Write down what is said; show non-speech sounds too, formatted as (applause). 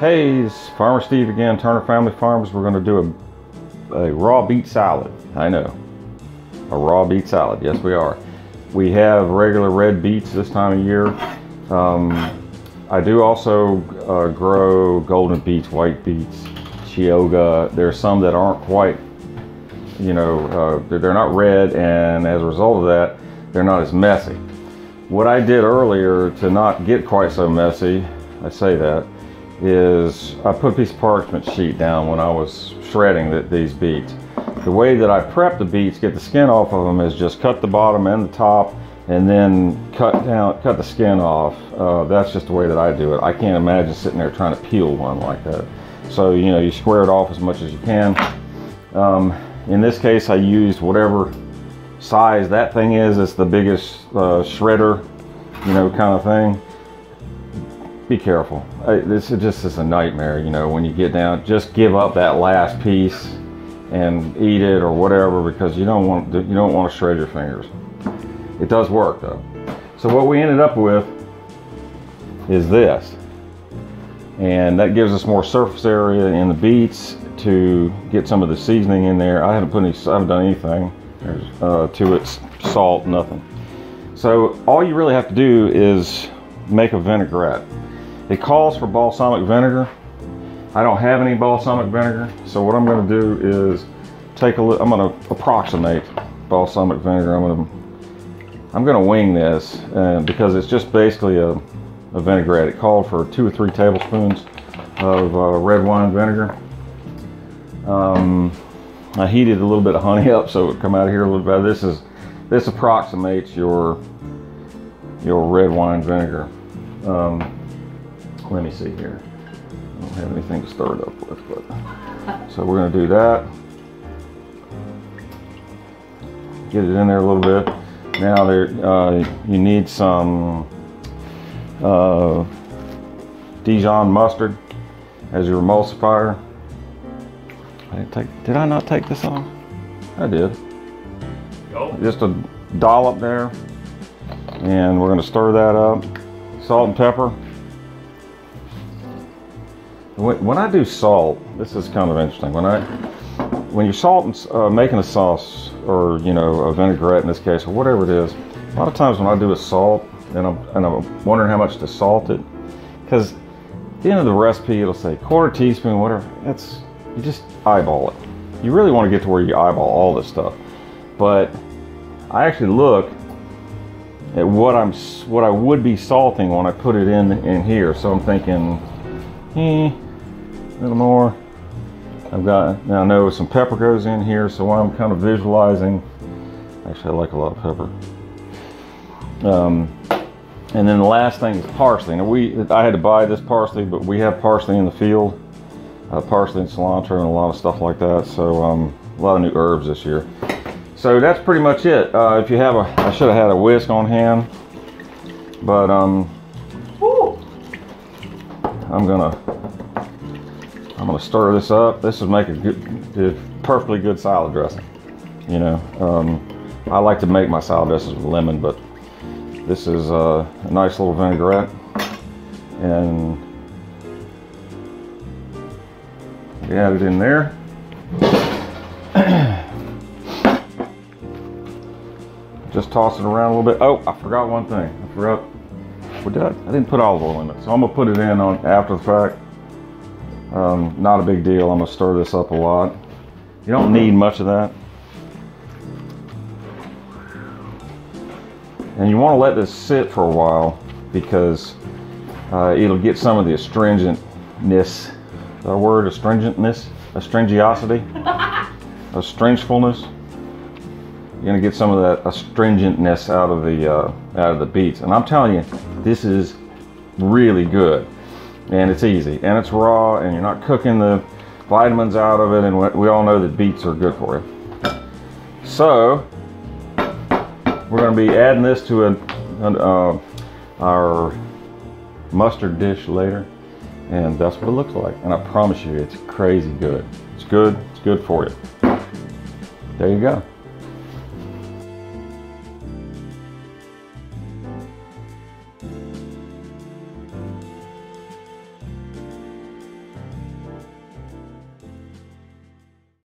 Hey, it's Farmer Steve again, Turner Family Farms. We're going to do a, a raw beet salad. I know, a raw beet salad. Yes, we are. We have regular red beets this time of year. Um, I do also uh, grow golden beets, white beets, chioggia. There's some that aren't quite, you know, uh, they're not red, and as a result of that, they're not as messy. What I did earlier to not get quite so messy, I say that, is I put a piece of parchment sheet down when I was shredding the, these beets. The way that I prep the beets, get the skin off of them, is just cut the bottom and the top and then cut down, cut the skin off. Uh, that's just the way that I do it. I can't imagine sitting there trying to peel one like that. So, you know, you square it off as much as you can. Um, in this case, I used whatever size that thing is. It's the biggest uh, shredder, you know, kind of thing be careful. This is just is a nightmare, you know, when you get down, just give up that last piece and eat it or whatever because you don't want you don't want to shred your fingers. It does work though. So what we ended up with is this. And that gives us more surface area in the beets to get some of the seasoning in there. I haven't put any, I haven't done anything uh, to it, salt, nothing. So all you really have to do is make a vinaigrette. It calls for balsamic vinegar. I don't have any balsamic vinegar, so what I'm going to do is take a look. I'm going to approximate balsamic vinegar. I'm going to I'm to wing this uh, because it's just basically a, a, vinaigrette. It called for two or three tablespoons of uh, red wine vinegar. Um, I heated a little bit of honey (laughs) up so it would come out of here a little bit. This is this approximates your your red wine vinegar. Um, let me see here. I don't have anything to start up with, but so we're going to do that. Get it in there a little bit. Now there, uh, you need some uh, Dijon mustard as your emulsifier. I didn't take, did I not take this off? I did. Just a dollop there. And we're going to stir that up. Salt and pepper. When I do salt, this is kind of interesting. When I, when you're salting, uh, making a sauce, or you know, a vinaigrette in this case, or whatever it is, a lot of times when I do a salt, and I'm and I'm wondering how much to salt it, because at the end of the recipe it'll say quarter teaspoon, whatever. It's you just eyeball it. You really want to get to where you eyeball all this stuff, but I actually look at what I'm what I would be salting when I put it in in here. So I'm thinking, eh a little more. I've got, now I know some pepper goes in here, so I'm kind of visualizing. Actually, I like a lot of pepper. Um, and then the last thing is parsley. Now we, I had to buy this parsley, but we have parsley in the field. Uh, parsley and cilantro and a lot of stuff like that. So um, a lot of new herbs this year. So that's pretty much it. Uh, if you have a, I should have had a whisk on hand, but um, I'm gonna I'm gonna stir this up. This would make a good, perfectly good salad dressing. You know, um, I like to make my salad dressings with lemon, but this is a, a nice little vinaigrette. And we add it in there. (clears throat) Just toss it around a little bit. Oh, I forgot one thing. I forgot. What did I? I didn't put olive oil in it, so I'm gonna put it in on after the fact. Um, not a big deal. I'm going to stir this up a lot. You don't need much of that. And you want to let this sit for a while because uh, it'll get some of the astringentness. The word astringentness? Astringiosity? (laughs) Astringefulness? You're gonna get some of that astringentness out of the uh, out of the beets, and I'm telling you, this is really good and it's easy. And it's raw and you're not cooking the vitamins out of it and we all know that beets are good for you. So we're going to be adding this to a, uh, our mustard dish later and that's what it looks like. And I promise you it's crazy good. It's good it's good for you. There you go